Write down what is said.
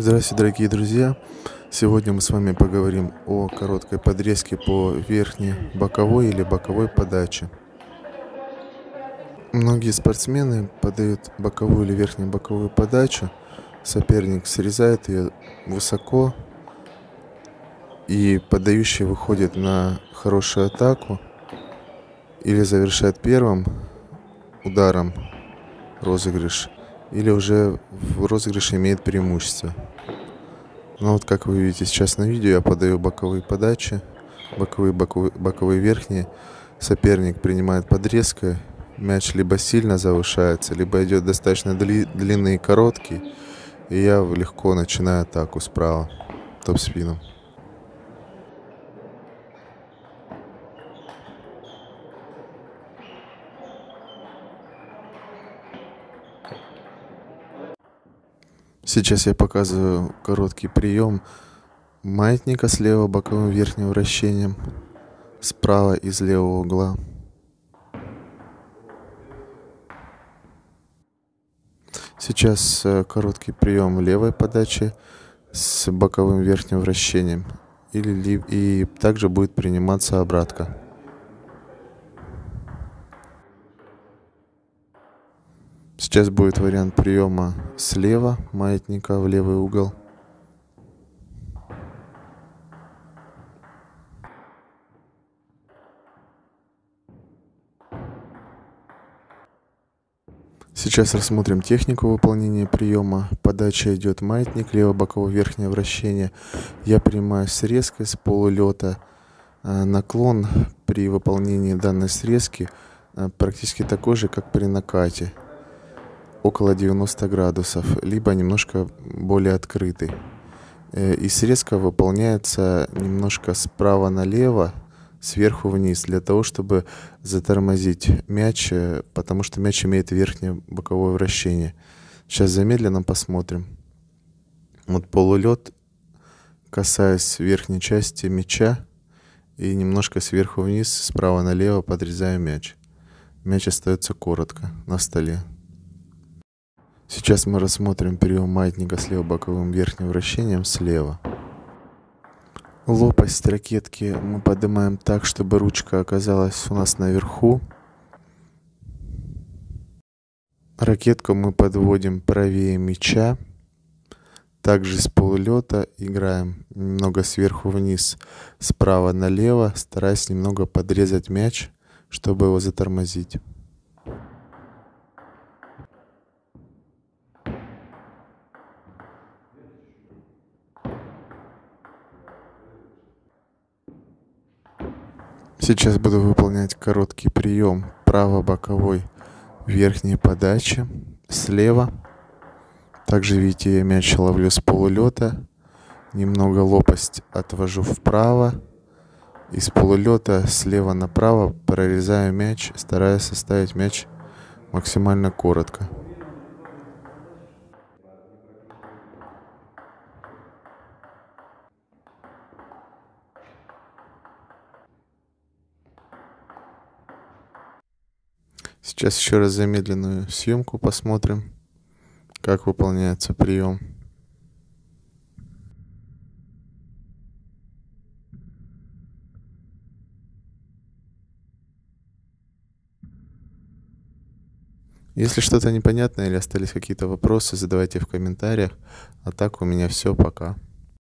Здравствуйте, дорогие друзья! Сегодня мы с вами поговорим о короткой подрезке по верхней боковой или боковой подаче. Многие спортсмены подают боковую или верхнюю боковую подачу. Соперник срезает ее высоко, и подающий выходит на хорошую атаку или завершает первым ударом розыгрыш, или уже в розыгрыше имеет преимущество. Ну вот как вы видите сейчас на видео, я подаю боковые подачи, боковые, боковые, боковые верхние. Соперник принимает подрезкой, мяч либо сильно завышается, либо идет достаточно дли, длинный и короткий. И я легко начинаю атаку справа, топ-спином. Сейчас я показываю короткий прием маятника с левого боковым верхним вращением, справа из левого угла. Сейчас э, короткий прием левой подачи с боковым верхним вращением. Или, и также будет приниматься обратка. Сейчас будет вариант приема слева маятника в левый угол. Сейчас рассмотрим технику выполнения приема. Подача идет маятник, лево-боковое верхнее вращение. Я принимаю срезкой с полулета. А, наклон при выполнении данной срезки а, практически такой же, как при накате около 90 градусов, либо немножко более открытый. Э, и срезка выполняется немножко справа налево, сверху вниз, для того, чтобы затормозить мяч, э, потому что мяч имеет верхнее боковое вращение. Сейчас замедленно посмотрим. Вот полулет, касаясь верхней части мяча, и немножко сверху вниз, справа налево подрезаю мяч. Мяч остается коротко на столе. Сейчас мы рассмотрим прием маятника с левобоковым верхним вращением слева. Лопасть ракетки мы поднимаем так, чтобы ручка оказалась у нас наверху. Ракетку мы подводим правее мяча. Также с полулета играем немного сверху вниз, справа налево, стараясь немного подрезать мяч, чтобы его затормозить. Сейчас буду выполнять короткий прием право-боковой верхней подачи слева. Также видите, я мяч ловлю с полулета. Немного лопасть отвожу вправо. Из полулета слева направо прорезаю мяч, стараясь оставить мяч максимально коротко. Сейчас еще раз замедленную съемку посмотрим, как выполняется прием. Если что-то непонятное или остались какие-то вопросы, задавайте в комментариях. А так у меня все, пока.